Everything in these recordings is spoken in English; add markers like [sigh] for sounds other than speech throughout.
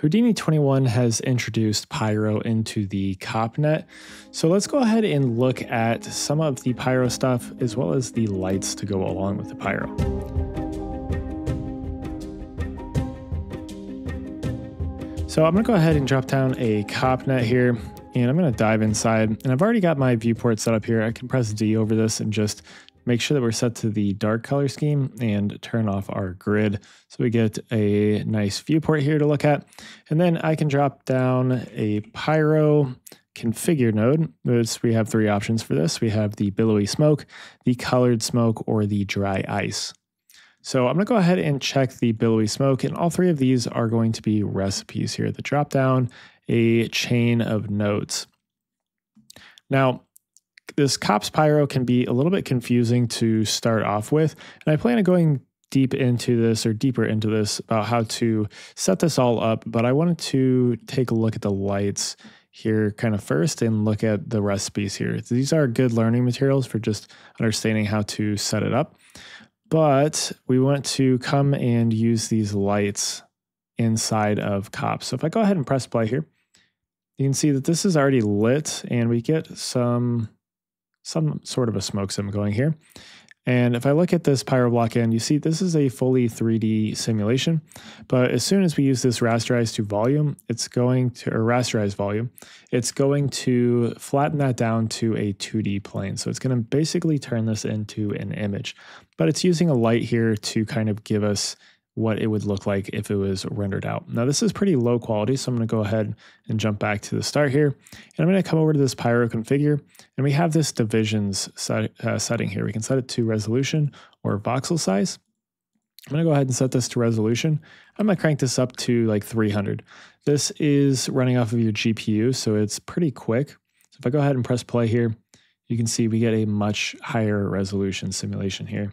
Houdini 21 has introduced Pyro into the CopNet. So let's go ahead and look at some of the Pyro stuff as well as the lights to go along with the Pyro. So I'm gonna go ahead and drop down a CopNet here and I'm gonna dive inside and I've already got my viewport set up here. I can press D over this and just make sure that we're set to the dark color scheme and turn off our grid. So we get a nice viewport here to look at. And then I can drop down a Pyro configure node. we have three options for this. We have the billowy smoke, the colored smoke, or the dry ice. So I'm to go ahead and check the billowy smoke, and all three of these are going to be recipes here. The drop down a chain of nodes. Now, this Cops Pyro can be a little bit confusing to start off with, and I plan on going deep into this or deeper into this about how to set this all up, but I wanted to take a look at the lights here kind of first and look at the recipes here. These are good learning materials for just understanding how to set it up. But we want to come and use these lights inside of Cops. So if I go ahead and press play here, you can see that this is already lit and we get some some sort of a smoke sim going here. And if I look at this Pyroblock end, you see this is a fully 3D simulation. But as soon as we use this rasterize to volume, it's going to, or rasterize volume, it's going to flatten that down to a 2D plane. So it's going to basically turn this into an image. But it's using a light here to kind of give us what it would look like if it was rendered out. Now this is pretty low quality, so I'm gonna go ahead and jump back to the start here. And I'm gonna come over to this Pyro configure, and we have this divisions set, uh, setting here. We can set it to resolution or voxel size. I'm gonna go ahead and set this to resolution. I'm gonna crank this up to like 300. This is running off of your GPU, so it's pretty quick. So if I go ahead and press play here, you can see we get a much higher resolution simulation here.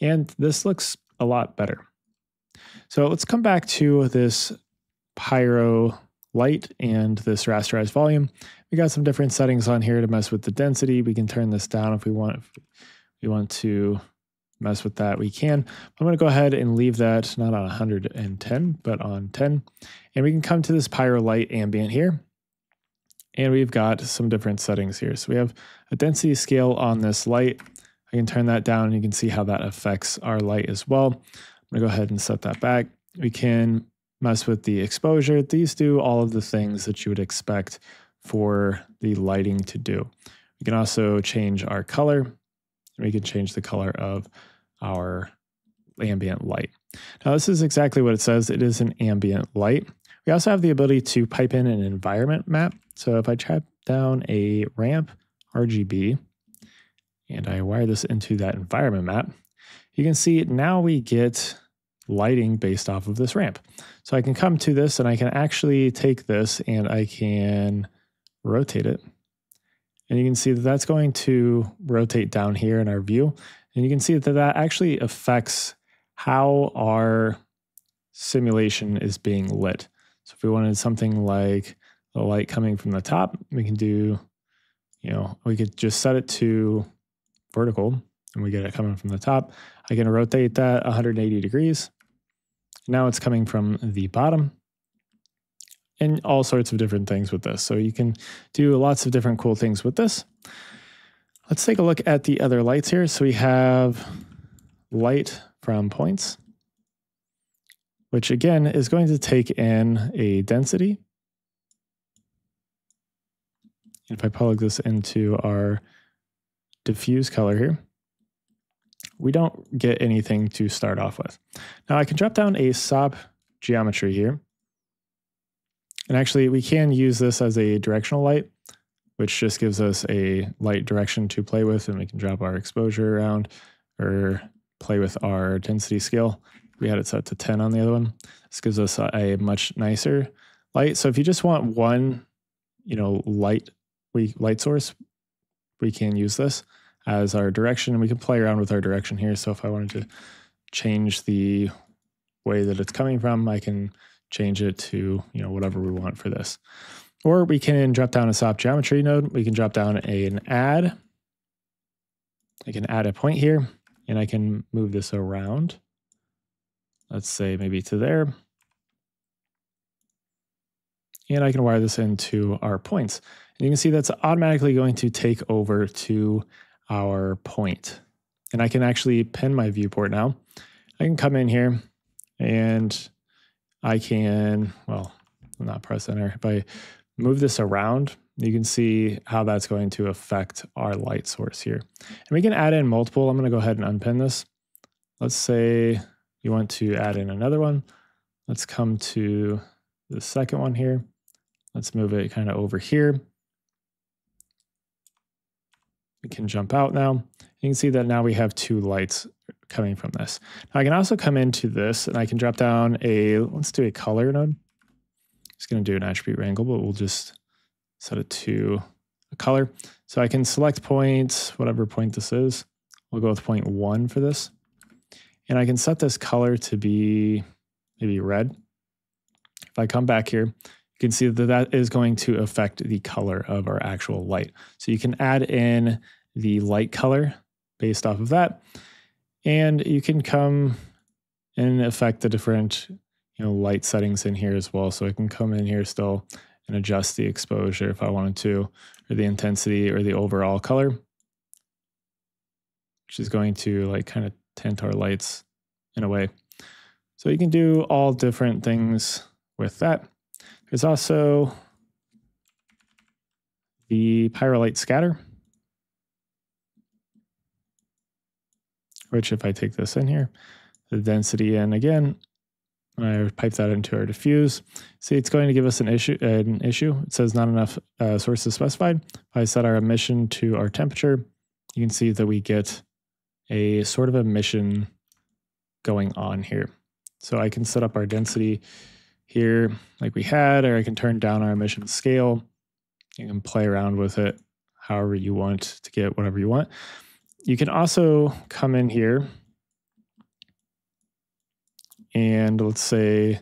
And this looks a lot better. So let's come back to this Pyro light and this rasterized volume. We got some different settings on here to mess with the density. We can turn this down if we want. If we want to mess with that, we can. I'm going to go ahead and leave that not on 110, but on 10. And we can come to this Pyro light ambient here. And we've got some different settings here. So we have a density scale on this light. I can turn that down and you can see how that affects our light as well. I'm gonna go ahead and set that back. We can mess with the exposure. These do all of the things that you would expect for the lighting to do. We can also change our color. We can change the color of our ambient light. Now this is exactly what it says. It is an ambient light. We also have the ability to pipe in an environment map. So if I tap down a ramp RGB and I wire this into that environment map, you can see now we get lighting based off of this ramp. So I can come to this and I can actually take this and I can rotate it. And you can see that that's going to rotate down here in our view. And you can see that that actually affects how our simulation is being lit. So if we wanted something like the light coming from the top, we can do, you know, we could just set it to vertical and we get it coming from the top. I can rotate that 180 degrees. Now it's coming from the bottom and all sorts of different things with this. So you can do lots of different cool things with this. Let's take a look at the other lights here. So we have light from points, which again is going to take in a density. If I plug this into our diffuse color here, we don't get anything to start off with. Now I can drop down a SOP geometry here. And actually we can use this as a directional light, which just gives us a light direction to play with and we can drop our exposure around or play with our density scale. We had it set to 10 on the other one. This gives us a, a much nicer light. So if you just want one, you know, light we light source, we can use this as our direction. And we can play around with our direction here. So if I wanted to change the way that it's coming from, I can change it to, you know, whatever we want for this. Or we can drop down a SOP geometry node. We can drop down an add. I can add a point here and I can move this around. Let's say maybe to there. and I can wire this into our points. And you can see that's automatically going to take over to our point. And I can actually pin my viewport now. I can come in here and I can, well, not press enter. If I move this around, you can see how that's going to affect our light source here. And we can add in multiple. I'm going to go ahead and unpin this. Let's say you want to add in another one. Let's come to the second one here. Let's move it kind of over here. We can jump out now. You can see that now we have two lights coming from this. Now I can also come into this and I can drop down a, let's do a color node. Just going to do an attribute wrangle, but we'll just set it to a color. So I can select point, whatever point this is. We'll go with point one for this. And I can set this color to be maybe red. If I come back here, you can see that that is going to affect the color of our actual light. So you can add in the light color based off of that. And you can come and affect the different you know, light settings in here as well. So I can come in here still and adjust the exposure if I wanted to, or the intensity or the overall color, which is going to like kind of tint our lights in a way. So you can do all different things with that. There's also the Pyrolight Scatter. which if I take this in here, the density in again, I pipe that into our diffuse. See, it's going to give us an issue. An issue. It says not enough uh, sources specified. If I set our emission to our temperature, you can see that we get a sort of emission going on here. So I can set up our density here like we had, or I can turn down our emission scale. You can play around with it however you want to get whatever you want. You can also come in here and let's say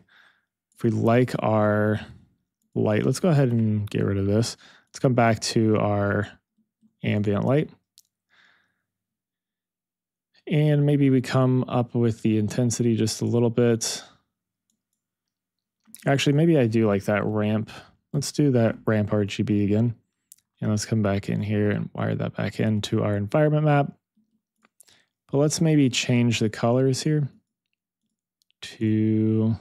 if we like our light, let's go ahead and get rid of this. Let's come back to our ambient light. And maybe we come up with the intensity just a little bit. Actually, maybe I do like that ramp. Let's do that ramp RGB again. And let's come back in here and wire that back into our environment map. But let's maybe change the colors here to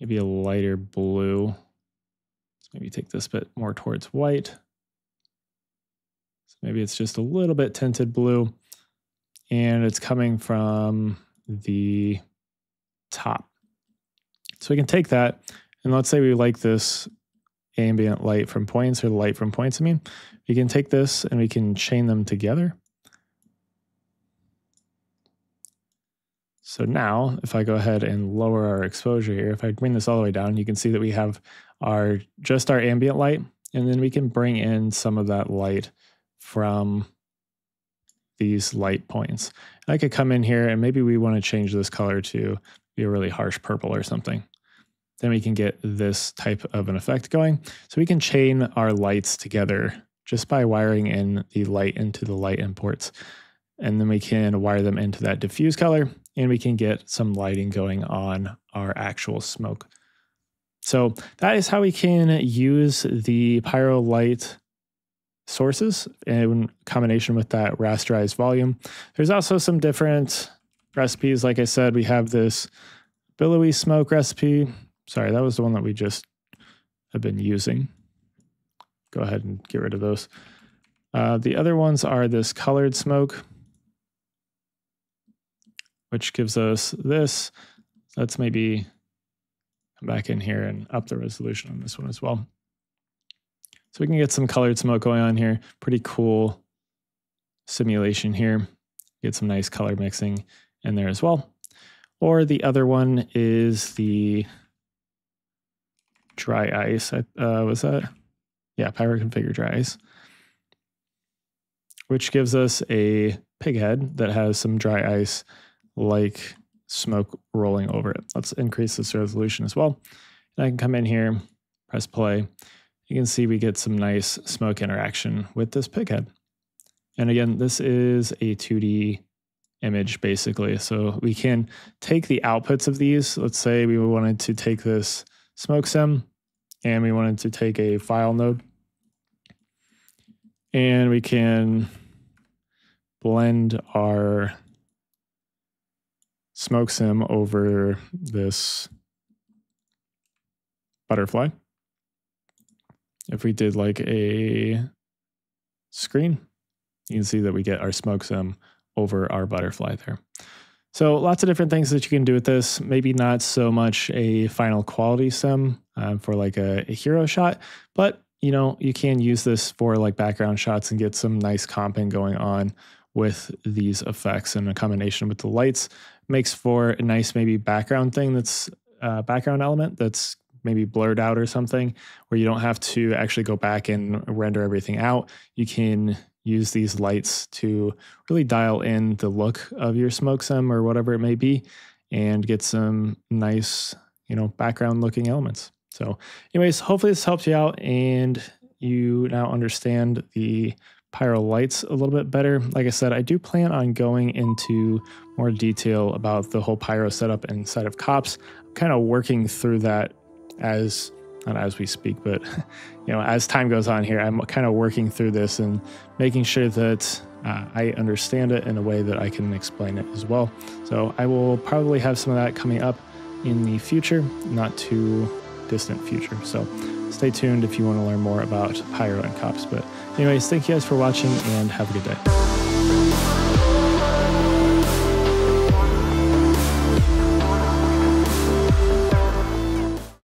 maybe a lighter blue. Let's maybe take this bit more towards white. So maybe it's just a little bit tinted blue and it's coming from the top. So we can take that and let's say we like this ambient light from points or the light from points, I mean, we can take this and we can chain them together. So now if I go ahead and lower our exposure here, if I bring this all the way down, you can see that we have our just our ambient light, and then we can bring in some of that light from these light points. And I could come in here and maybe we want to change this color to be a really harsh purple or something then we can get this type of an effect going. So we can chain our lights together just by wiring in the light into the light imports. And then we can wire them into that diffuse color and we can get some lighting going on our actual smoke. So that is how we can use the pyro light sources in combination with that rasterized volume. There's also some different recipes. Like I said, we have this billowy smoke recipe Sorry, that was the one that we just have been using. Go ahead and get rid of those. Uh, the other ones are this colored smoke, which gives us this. Let's maybe come back in here and up the resolution on this one as well. So we can get some colored smoke going on here. Pretty cool simulation here. Get some nice color mixing in there as well. Or the other one is the dry ice. Uh, was that? Yeah, Pyro configure dry ice, which gives us a pig head that has some dry ice like smoke rolling over it. Let's increase this resolution as well. And I can come in here, press play. You can see we get some nice smoke interaction with this pig head. And again, this is a 2D image basically. So we can take the outputs of these. Let's say we wanted to take this smoke sim and we wanted to take a file node and we can blend our smoke sim over this butterfly. If we did like a screen, you can see that we get our smoke sim over our butterfly there. So lots of different things that you can do with this. Maybe not so much a final quality sim um, for like a, a hero shot, but you know, you can use this for like background shots and get some nice comping going on with these effects and a combination with the lights makes for a nice maybe background thing that's a uh, background element that's maybe blurred out or something where you don't have to actually go back and render everything out. You can use these lights to really dial in the look of your smoke sim or whatever it may be and get some nice, you know, background looking elements. So, anyways, hopefully this helps you out and you now understand the pyro lights a little bit better. Like I said, I do plan on going into more detail about the whole pyro setup inside of cops. I'm kind of working through that as not as we speak, but [laughs] you know, as time goes on here, I'm kind of working through this and making sure that uh, I understand it in a way that I can explain it as well. So I will probably have some of that coming up in the future, not too distant future. So stay tuned if you want to learn more about Pyro and Cops. But anyways, thank you guys for watching and have a good day.